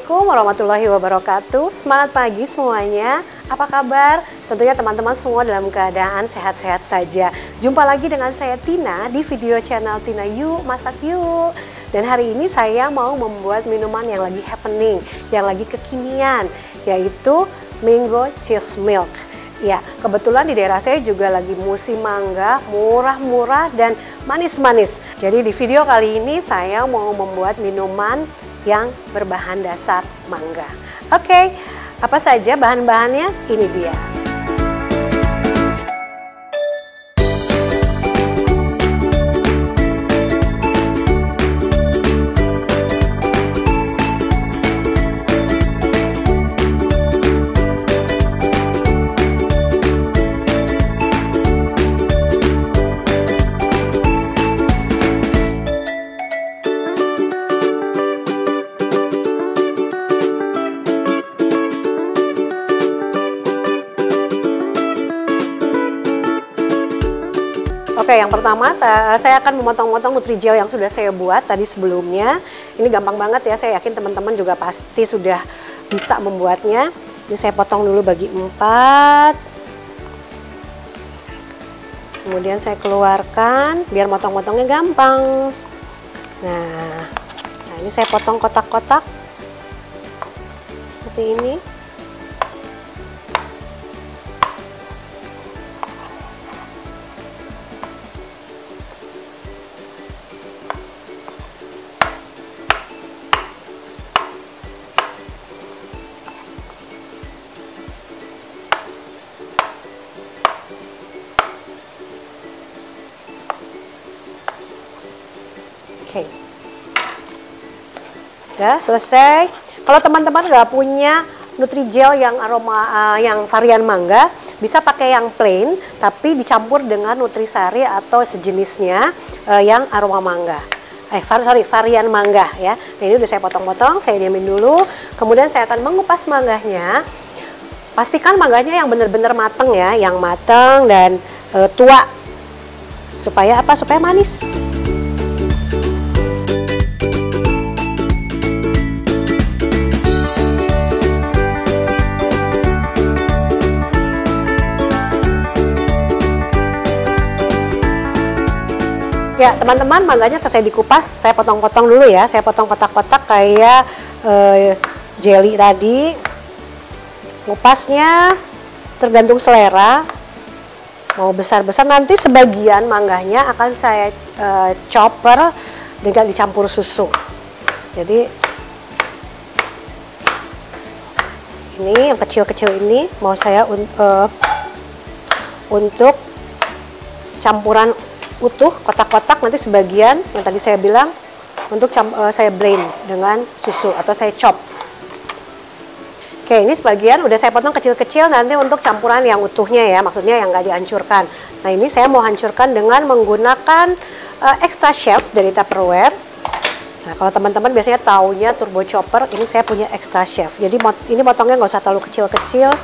Assalamualaikum warahmatullahi wabarakatuh. Semangat pagi semuanya. Apa kabar? Tentunya teman-teman semua dalam keadaan sehat-sehat saja. Jumpa lagi dengan saya Tina di video channel Tina Yuk Masak Yuk. Dan hari ini saya mau membuat minuman yang lagi happening Yang lagi kekinian Yaitu Mango Cheese Milk. Ya, kebetulan di daerah saya juga lagi musim mangga, murah-murah dan manis-manis. Jadi di video kali ini saya mau membuat minuman yang berbahan dasar mangga. Oke, apa saja bahan-bahannya? Ini dia. Oke, yang pertama saya, akan memotong-motong nutrijel yang sudah saya buat tadi sebelumnya. Ini gampang banget ya, saya yakin teman-teman juga pasti sudah bisa membuatnya. Ini saya potong dulu bagi empat. Kemudian saya keluarkan biar motong-motongnya gampang. Nah, nah ini saya potong kotak-kotak seperti ini. Ya, selesai. Kalau teman-teman nggak punya Nutrijel yang aroma uh, yang varian mangga, bisa pakai yang plain tapi dicampur dengan nutrisari atau sejenisnya uh, yang aroma mangga. Eh, sorry, varian mangga ya. Nah, ini udah saya potong-potong, saya diamin dulu. Kemudian saya akan mengupas mangganya. Pastikan mangganya yang benar-benar mateng ya, yang mateng dan uh, tua. Supaya apa? Supaya manis. Ya, teman-teman, mangganya selesai dikupas, saya potong-potong dulu ya. Saya potong kotak-kotak kayak uh, jelly tadi. Ngupasnya tergantung selera. Mau besar-besar nanti sebagian mangganya akan saya uh, chopper dengan dicampur susu. Jadi ini yang kecil-kecil ini mau saya uh, untuk campuran utuh kotak-kotak nanti sebagian yang tadi saya bilang untuk uh, saya blend dengan susu atau saya chop. Oke, ini sebagian udah saya potong kecil-kecil nanti untuk campuran yang utuhnya ya, maksudnya yang nggak dihancurkan. Nah ini saya mau hancurkan dengan menggunakan uh, extra chef dari Tupperware. Nah kalau teman-teman biasanya taunya turbo chopper, ini saya punya extra chef. Jadi ini potongnya nggak usah terlalu kecil-kecil,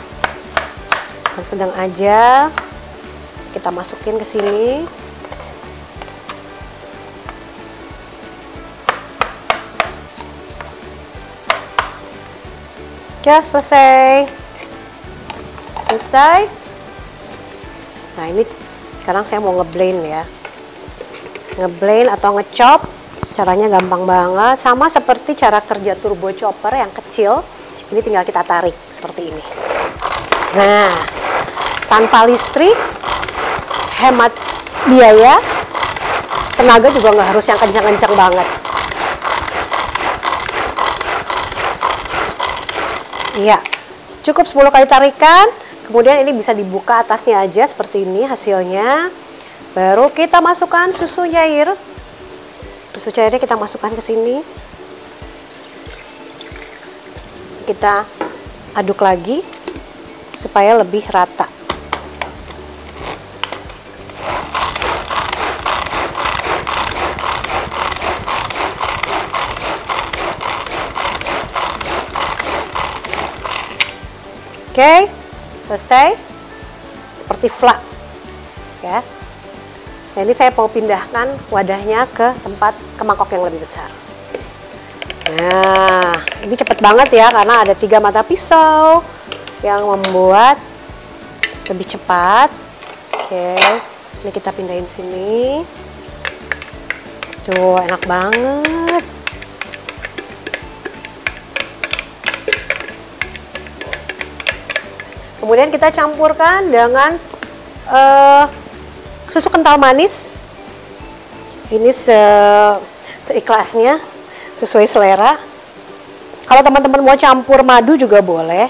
sedang aja. Kita masukin ke sini. Ya, selesai. Selesai. Nah, ini sekarang saya mau ngeblend ya. Ngeblend atau ngechop. Caranya gampang banget. Sama seperti cara kerja turbo chopper yang kecil. Ini tinggal kita tarik seperti ini. Nah, tanpa listrik, hemat biaya, tenaga juga nggak harus yang kencang-kencang banget. Iya, cukup 10 kali tarikan, kemudian ini bisa dibuka atasnya aja seperti ini hasilnya. Baru kita masukkan susu cair. Susu cairnya kita masukkan ke sini. Kita aduk lagi supaya lebih rata. Oke, selesai. Seperti flak. Ya. Nah, ini saya mau pindahkan wadahnya ke tempat ke mangkok yang lebih besar. Nah, ini cepet banget ya karena ada tiga mata pisau yang membuat lebih cepat. Oke, ini kita pindahin sini. Tuh, enak banget. Kemudian kita campurkan dengan uh, susu kental manis. Ini se seikhlasnya, sesuai selera. Kalau teman-teman mau campur madu juga boleh,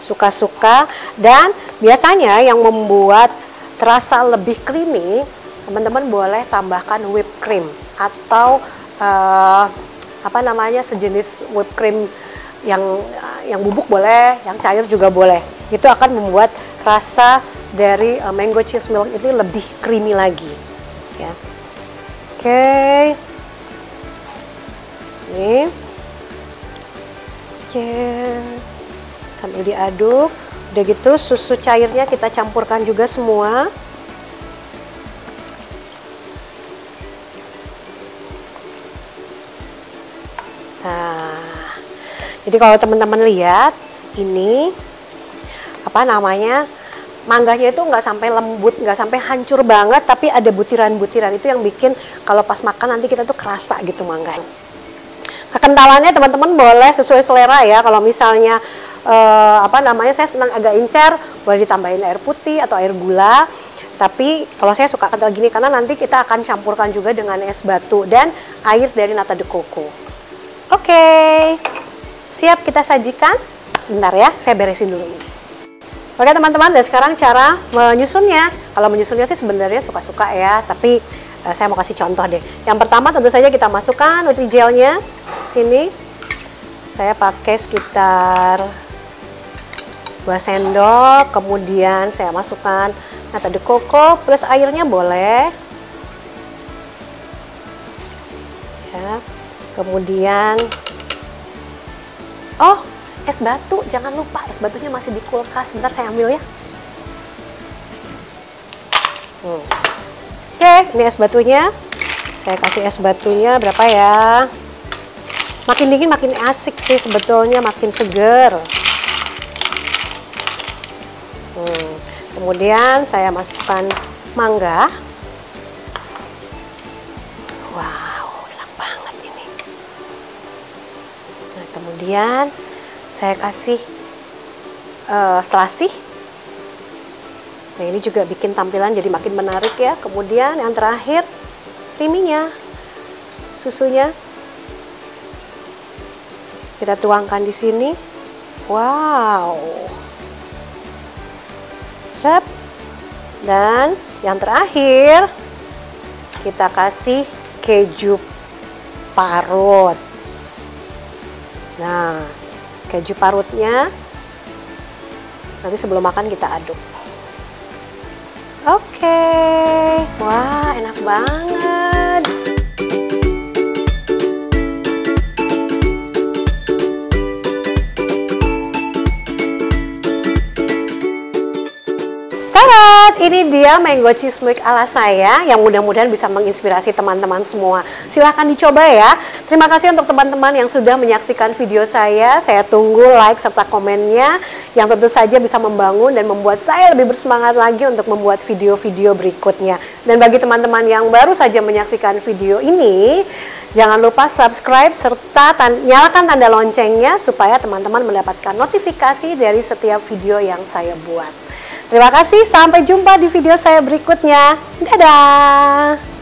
suka-suka. Dan biasanya yang membuat terasa lebih creamy, teman-teman boleh tambahkan whipped cream atau uh, apa namanya sejenis whipped cream yang yang bubuk boleh, yang cair juga boleh. Itu akan membuat rasa dari uh, mango cheese milk ini lebih creamy lagi ya oke okay. ini oke okay. sambil diaduk udah gitu susu cairnya kita campurkan juga semua nah jadi kalau teman-teman lihat ini apa namanya mangganya itu nggak sampai lembut, nggak sampai hancur banget, tapi ada butiran-butiran itu yang bikin kalau pas makan nanti kita tuh kerasa gitu mangganya. Kekentalannya teman-teman boleh sesuai selera ya. Kalau misalnya eh, apa namanya saya senang agak encer, boleh ditambahin air putih atau air gula. Tapi kalau saya suka kental gini karena nanti kita akan campurkan juga dengan es batu dan air dari nata de coco. Oke, siap kita sajikan. Bentar ya, saya beresin dulu ini. Oke teman-teman, dan sekarang cara menyusunnya. Kalau menyusunnya sih sebenarnya suka-suka ya, tapi uh, saya mau kasih contoh deh. Yang pertama tentu saja kita masukkan Nutrigelnya sini. Saya pakai sekitar 2 sendok, kemudian saya masukkan nata de coco plus airnya boleh. Ya. Kemudian es batu jangan lupa es batunya masih di kulkas. Sebentar saya ambil ya. Hmm. oke ini es batunya. Saya kasih es batunya berapa ya? Makin dingin makin asik sih sebetulnya makin seger. Hmm. kemudian saya masukkan mangga. Wow enak banget ini. Nah kemudian saya kasih uh, selasih. Nah ini juga bikin tampilan jadi makin menarik ya. Kemudian yang terakhir creaminya susunya. Kita tuangkan di sini. Wow. Strap. dan yang terakhir kita kasih keju parut. Nah keju parutnya. Nanti sebelum makan kita aduk. Oke. Wah enak banget ini dia mango cheese milk ala saya yang mudah-mudahan bisa menginspirasi teman-teman semua. Silahkan dicoba ya. Terima kasih untuk teman-teman yang sudah menyaksikan video saya. Saya tunggu like serta komennya yang tentu saja bisa membangun dan membuat saya lebih bersemangat lagi untuk membuat video-video berikutnya. Dan bagi teman-teman yang baru saja menyaksikan video ini, Jangan lupa subscribe serta tan nyalakan tanda loncengnya supaya teman-teman mendapatkan notifikasi dari setiap video yang saya buat. Terima kasih, sampai jumpa di video saya berikutnya. Dadah!